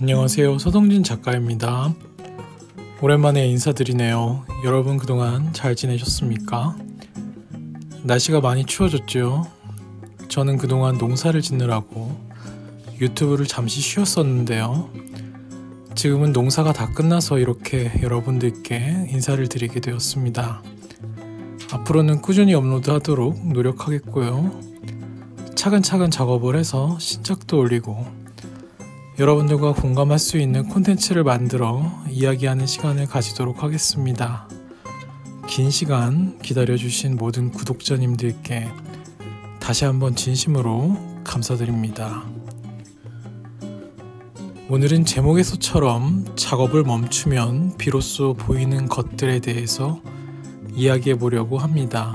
안녕하세요. 서동진 작가입니다. 오랜만에 인사드리네요. 여러분 그동안 잘 지내셨습니까? 날씨가 많이 추워졌죠? 저는 그동안 농사를 짓느라고 유튜브를 잠시 쉬었었는데요. 지금은 농사가 다 끝나서 이렇게 여러분들께 인사를 드리게 되었습니다. 앞으로는 꾸준히 업로드하도록 노력하겠고요. 차근차근 작업을 해서 신작도 올리고 여러분들과 공감할 수 있는 콘텐츠를 만들어 이야기하는 시간을 가지도록 하겠습니다. 긴 시간 기다려주신 모든 구독자님들께 다시 한번 진심으로 감사드립니다. 오늘은 제목에서처럼 작업을 멈추면 비로소 보이는 것들에 대해서 이야기해 보려고 합니다.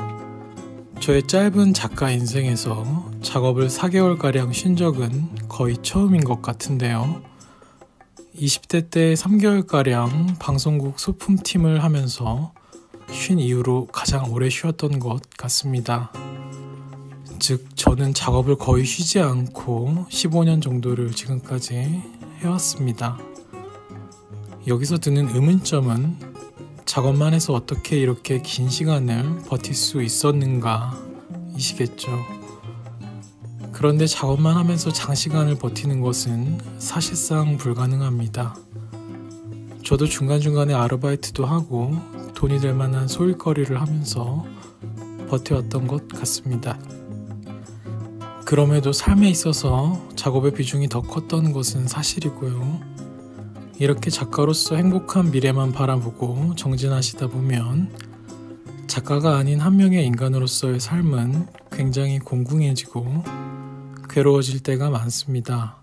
저의 짧은 작가 인생에서 작업을 4개월가량 쉰 적은 거의 처음인 것 같은데요. 20대 때 3개월가량 방송국 소품팀을 하면서 쉰 이후로 가장 오래 쉬었던 것 같습니다. 즉, 저는 작업을 거의 쉬지 않고 15년 정도를 지금까지 해왔습니다. 여기서 드는 의문점은 작업만 해서 어떻게 이렇게 긴 시간을 버틸 수 있었는가 이시겠죠. 그런데 작업만 하면서 장시간을 버티는 것은 사실상 불가능합니다. 저도 중간중간에 아르바이트도 하고 돈이 될 만한 소일거리를 하면서 버텨왔던 것 같습니다. 그럼에도 삶에 있어서 작업의 비중이 더 컸던 것은 사실이고요. 이렇게 작가로서 행복한 미래만 바라보고 정진하시다 보면 작가가 아닌 한 명의 인간으로서의 삶은 굉장히 공궁해지고 괴로워질 때가 많습니다.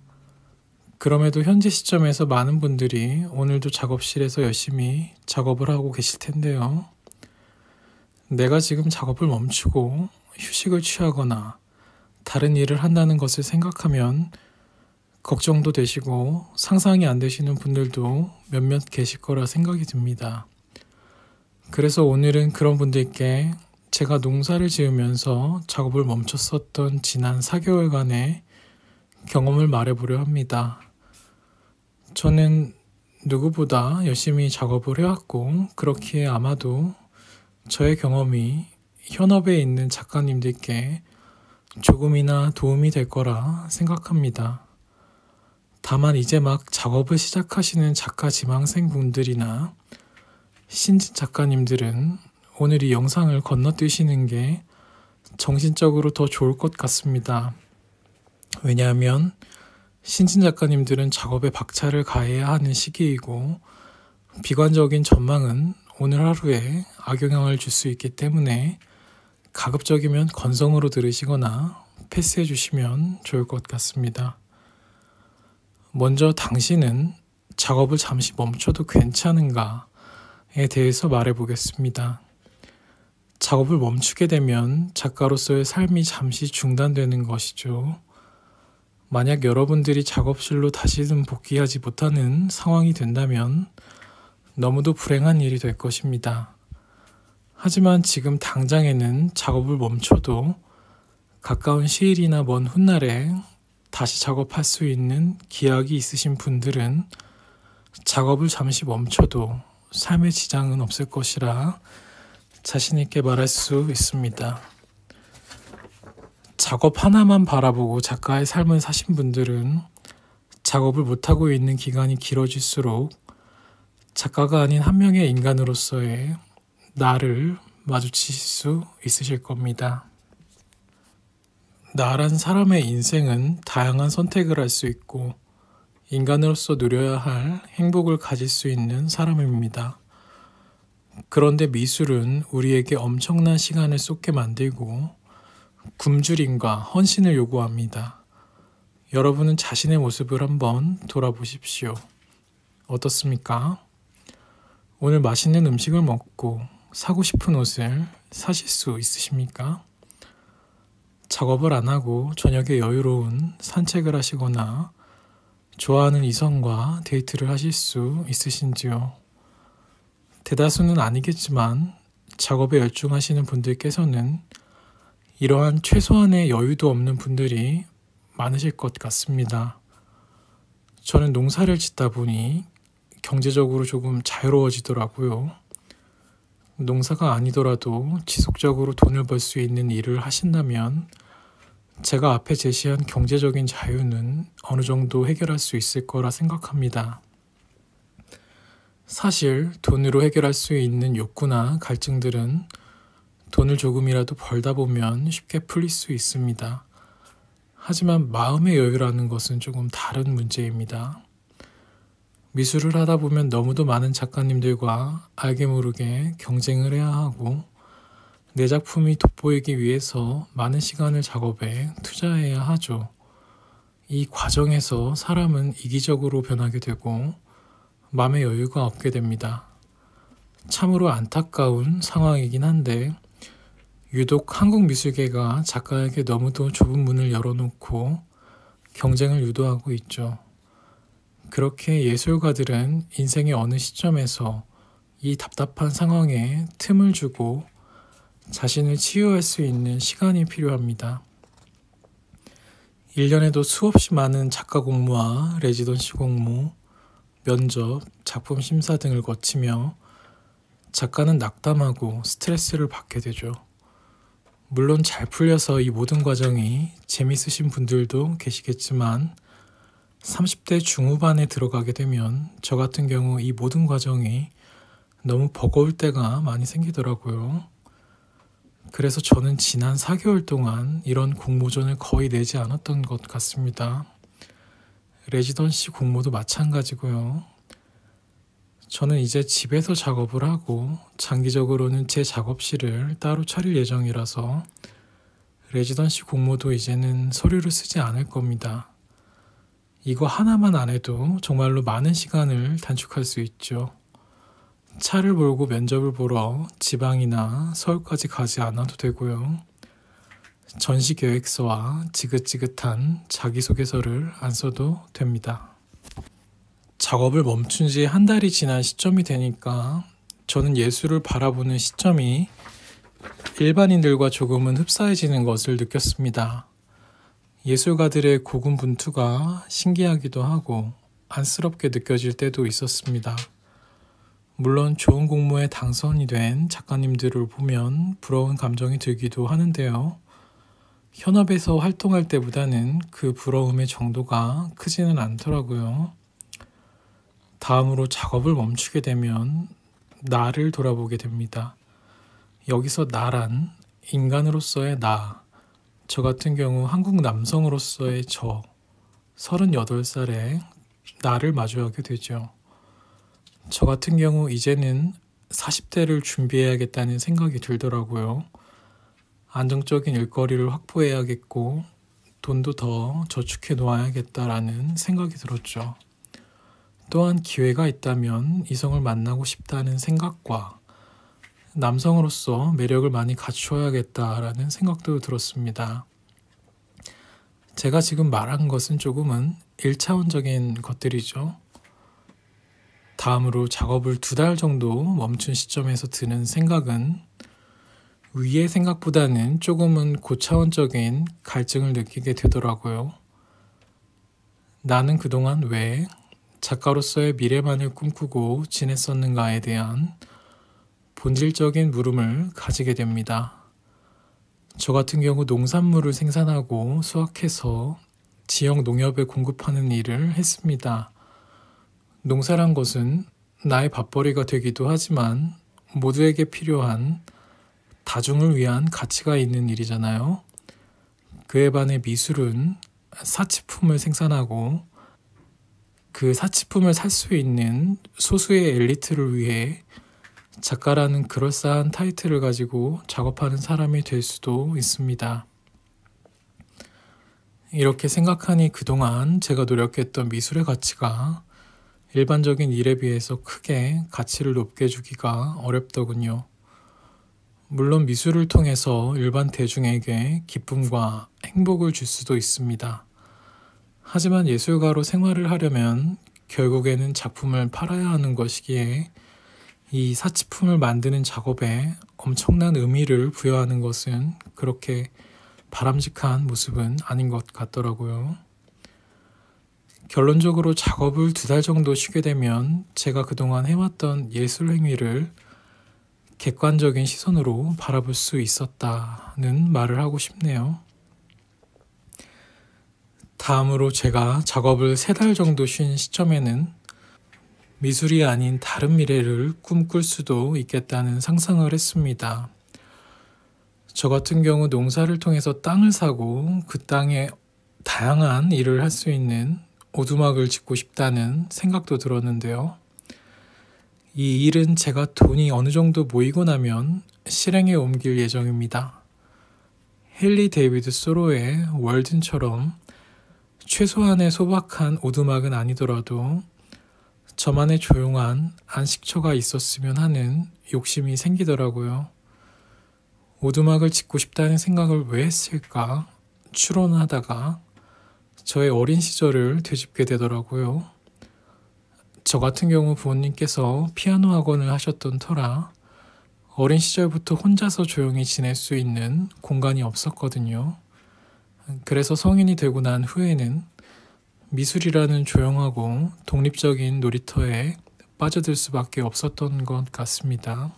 그럼에도 현재 시점에서 많은 분들이 오늘도 작업실에서 열심히 작업을 하고 계실 텐데요. 내가 지금 작업을 멈추고 휴식을 취하거나 다른 일을 한다는 것을 생각하면 걱정도 되시고 상상이 안 되시는 분들도 몇몇 계실 거라 생각이 듭니다. 그래서 오늘은 그런 분들께 제가 농사를 지으면서 작업을 멈췄었던 지난 4개월간의 경험을 말해보려 합니다. 저는 누구보다 열심히 작업을 해왔고, 그렇기에 아마도 저의 경험이 현업에 있는 작가님들께 조금이나 도움이 될 거라 생각합니다. 다만 이제 막 작업을 시작하시는 작가 지망생 분들이나 신진 작가님들은 오늘 이 영상을 건너뛰시는 게 정신적으로 더 좋을 것 같습니다. 왜냐하면 신진 작가님들은 작업에 박차를 가해야 하는 시기이고 비관적인 전망은 오늘 하루에 악영향을 줄 수 있기 때문에 가급적이면 건성으로 들으시거나 패스해 주시면 좋을 것 같습니다. 먼저 당신은 작업을 잠시 멈춰도 괜찮은가에 대해서 말해 보겠습니다. 작업을 멈추게 되면 작가로서의 삶이 잠시 중단되는 것이죠. 만약 여러분들이 작업실로 다시는 복귀하지 못하는 상황이 된다면 너무도 불행한 일이 될 것입니다. 하지만 지금 당장에는 작업을 멈춰도 가까운 시일이나 먼 훗날에 다시 작업할 수 있는 기약이 있으신 분들은 작업을 잠시 멈춰도 삶의 지장은 없을 것이라 자신있게 말할 수 있습니다. 작업 하나만 바라보고 작가의 삶을 사신 분들은 작업을 못하고 있는 기간이 길어질수록 작가가 아닌 한 명의 인간으로서의 나를 마주치실 수 있으실 겁니다. 나란 사람의 인생은 다양한 선택을 할 수 있고 인간으로서 누려야 할 행복을 가질 수 있는 사람입니다. 그런데 미술은 우리에게 엄청난 시간을 쏟게 만들고 굶주림과 헌신을 요구합니다. 여러분은 자신의 모습을 한번 돌아보십시오. 어떻습니까? 오늘 맛있는 음식을 먹고 사고 싶은 옷을 사실 수 있으십니까? 작업을 안 하고 저녁에 여유로운 산책을 하시거나 좋아하는 이성과 데이트를 하실 수 있으신지요? 대다수는 아니겠지만 작업에 열중하시는 분들께서는 이러한 최소한의 여유도 없는 분들이 많으실 것 같습니다. 저는 농사를 짓다 보니 경제적으로 조금 자유로워지더라고요. 농사가 아니더라도 지속적으로 돈을 벌 수 있는 일을 하신다면 제가 앞에 제시한 경제적인 자유는 어느 정도 해결할 수 있을 거라 생각합니다. 사실 돈으로 해결할 수 있는 욕구나 갈증들은 돈을 조금이라도 벌다 보면 쉽게 풀릴 수 있습니다. 하지만 마음의 여유라는 것은 조금 다른 문제입니다. 미술을 하다 보면 너무도 많은 작가님들과 알게 모르게 경쟁을 해야 하고 내 작품이 돋보이기 위해서 많은 시간을 작업에 투자해야 하죠. 이 과정에서 사람은 이기적으로 변하게 되고 마음의 여유가 없게 됩니다. 참으로 안타까운 상황이긴 한데 유독 한국 미술계가 작가에게 너무도 좁은 문을 열어놓고 경쟁을 유도하고 있죠. 그렇게 예술가들은 인생의 어느 시점에서 이 답답한 상황에 틈을 주고 자신을 치유할 수 있는 시간이 필요합니다. 1년에도 수없이 많은 작가 공모와 레지던시 공모, 면접, 작품 심사 등을 거치며 작가는 낙담하고 스트레스를 받게 되죠. 물론 잘 풀려서 이 모든 과정이 재밌으신 분들도 계시겠지만 30대 중후반에 들어가게 되면 저 같은 경우 이 모든 과정이 너무 버거울 때가 많이 생기더라고요. 그래서 저는 지난 4개월 동안 이런 공모전을 거의 내지 않았던 것 같습니다. 레지던시 공모도 마찬가지고요. 저는 이제 집에서 작업을 하고 장기적으로는 제 작업실을 따로 차릴 예정이라서 레지던시 공모도 이제는 서류를 쓰지 않을 겁니다. 이거 하나만 안 해도 정말로 많은 시간을 단축할 수 있죠. 차를 몰고 면접을 보러 지방이나 서울까지 가지 않아도 되고요. 전시 계획서와 지긋지긋한 자기소개서를 안 써도 됩니다. 작업을 멈춘 지 한 달이 지난 시점이 되니까 저는 예술을 바라보는 시점이 일반인들과 조금은 흡사해지는 것을 느꼈습니다. 예술가들의 고군분투가 신기하기도 하고 안쓰럽게 느껴질 때도 있었습니다. 물론 좋은 공모에 당선이 된 작가님들을 보면 부러운 감정이 들기도 하는데요. 현업에서 활동할 때보다는 그 부러움의 정도가 크지는 않더라고요. 다음으로 작업을 멈추게 되면 나를 돌아보게 됩니다. 여기서 나란 인간으로서의 나, 저 같은 경우 한국 남성으로서의 저, 38살에 나를 마주하게 되죠. 저 같은 경우 이제는 40대를 준비해야겠다는 생각이 들더라고요. 안정적인 일거리를 확보해야겠고, 돈도 더 저축해 놓아야겠다라는 생각이 들었죠. 또한 기회가 있다면 이성을 만나고 싶다는 생각과 남성으로서 매력을 많이 갖추어야겠다라는 생각도 들었습니다. 제가 지금 말한 것은 조금은 1차원적인 것들이죠. 다음으로 작업을 두 달 정도 멈춘 시점에서 드는 생각은 위의 생각보다는 조금은 고차원적인 갈증을 느끼게 되더라고요. 나는 그동안 왜 작가로서의 미래만을 꿈꾸고 지냈었는가에 대한 본질적인 물음을 가지게 됩니다. 저 같은 경우 농산물을 생산하고 수확해서 지역 농협에 공급하는 일을 했습니다. 농사란 것은 나의 밥벌이가 되기도 하지만 모두에게 필요한 다중을 위한 가치가 있는 일이잖아요. 그에 반해 미술은 사치품을 생산하고 그 사치품을 살 수 있는 소수의 엘리트를 위해 작가라는 그럴싸한 타이틀을 가지고 작업하는 사람이 될 수도 있습니다. 이렇게 생각하니 그동안 제가 노력했던 미술의 가치가 일반적인 일에 비해서 크게 가치를 높게 주기가 어렵더군요. 물론 미술을 통해서 일반 대중에게 기쁨과 행복을 줄 수도 있습니다. 하지만 예술가로 생활을 하려면 결국에는 작품을 팔아야 하는 것이기에 이 사치품을 만드는 작업에 엄청난 의미를 부여하는 것은 그렇게 바람직한 모습은 아닌 것 같더라고요. 결론적으로 작업을 두 달 정도 쉬게 되면 제가 그동안 해왔던 예술 행위를 객관적인 시선으로 바라볼 수 있었다는 말을 하고 싶네요. 다음으로 제가 작업을 세 달 정도 쉰 시점에는 미술이 아닌 다른 미래를 꿈꿀 수도 있겠다는 상상을 했습니다. 저 같은 경우 농사를 통해서 땅을 사고 그 땅에 다양한 일을 할 수 있는 오두막을 짓고 싶다는 생각도 들었는데요. 이 일은 제가 돈이 어느 정도 모이고 나면 실행에 옮길 예정입니다. 헨리 데이비드 소로의 월든처럼 최소한의 소박한 오두막은 아니더라도 저만의 조용한 안식처가 있었으면 하는 욕심이 생기더라고요. 오두막을 짓고 싶다는 생각을 왜 했을까 추론하다가 저의 어린 시절을 되짚게 되더라고요. 저 같은 경우 부모님께서 피아노 학원을 하셨던 터라 어린 시절부터 혼자서 조용히 지낼 수 있는 공간이 없었거든요. 그래서 성인이 되고 난 후에는 미술이라는 조용하고 독립적인 놀이터에 빠져들 수밖에 없었던 것 같습니다.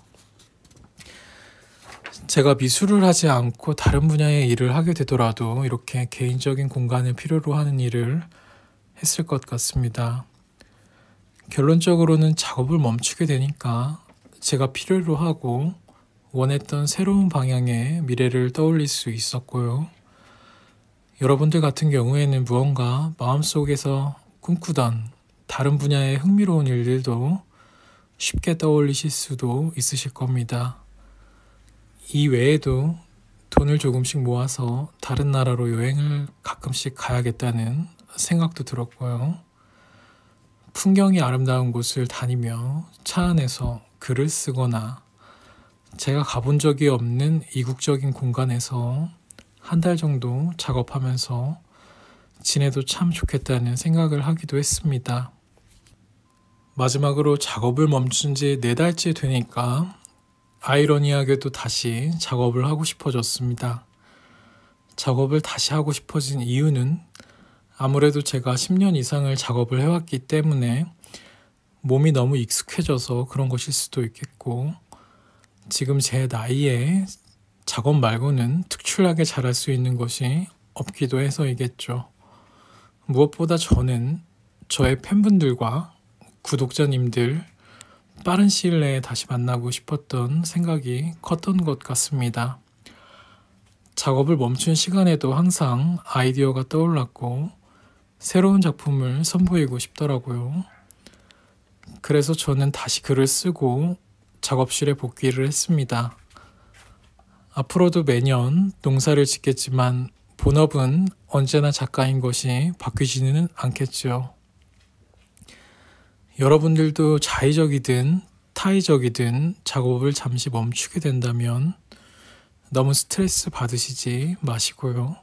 제가 미술을 하지 않고 다른 분야의 일을 하게 되더라도 이렇게 개인적인 공간을 필요로 하는 일을 했을 것 같습니다. 결론적으로는 작업을 멈추게 되니까 제가 필요로 하고 원했던 새로운 방향의 미래를 떠올릴 수 있었고요. 여러분들 같은 경우에는 무언가 마음속에서 꿈꾸던 다른 분야의 흥미로운 일들도 쉽게 떠올리실 수도 있으실 겁니다. 이 외에도 돈을 조금씩 모아서 다른 나라로 여행을 가끔씩 가야겠다는 생각도 들었고요. 풍경이 아름다운 곳을 다니며 차 안에서 글을 쓰거나 제가 가본 적이 없는 이국적인 공간에서 한 달 정도 작업하면서 지내도 참 좋겠다는 생각을 하기도 했습니다. 마지막으로 작업을 멈춘 지 네 달째 되니까 아이러니하게도 다시 작업을 하고 싶어졌습니다. 작업을 다시 하고 싶어진 이유는 아무래도 제가 10년 이상을 작업을 해왔기 때문에 몸이 너무 익숙해져서 그런 것일 수도 있겠고, 지금 제 나이에 작업 말고는 특출나게 잘할 수 있는 것이 없기도 해서이겠죠. 무엇보다 저는 저의 팬분들과 구독자님들 빠른 시일 내에 다시 만나고 싶었던 생각이 컸던 것 같습니다. 작업을 멈춘 시간에도 항상 아이디어가 떠올랐고 새로운 작품을 선보이고 싶더라고요. 그래서 저는 다시 글을 쓰고 작업실에 복귀를 했습니다. 앞으로도 매년 농사를 짓겠지만 본업은 언제나 작가인 것이 바뀌지는 않겠죠. 여러분들도 자의적이든 타의적이든 작업을 잠시 멈추게 된다면 너무 스트레스 받으시지 마시고요.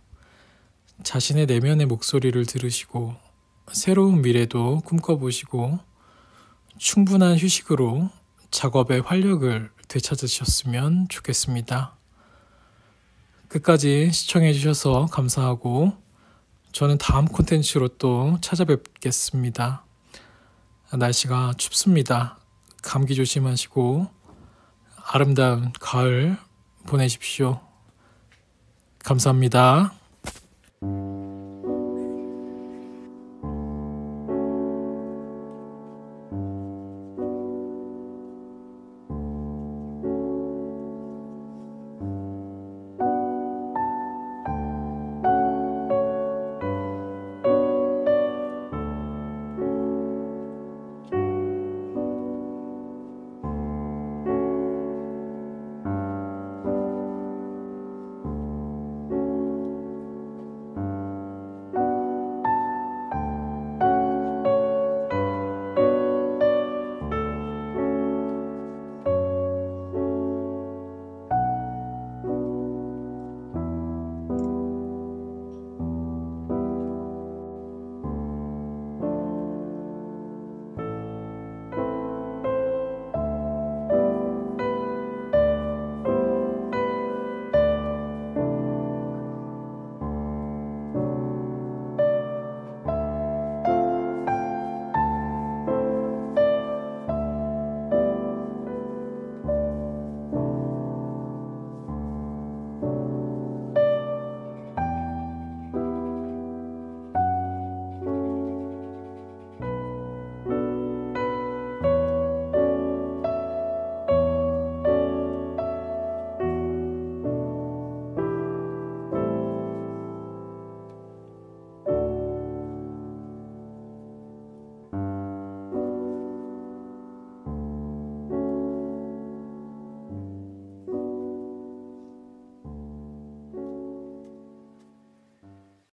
자신의 내면의 목소리를 들으시고 새로운 미래도 꿈꿔보시고 충분한 휴식으로 작업의 활력을 되찾으셨으면 좋겠습니다. 끝까지 시청해주셔서 감사하고 저는 다음 콘텐츠로 또 찾아뵙겠습니다. 날씨가 춥습니다. 감기 조심하시고 아름다운 가을 보내십시오. 감사합니다.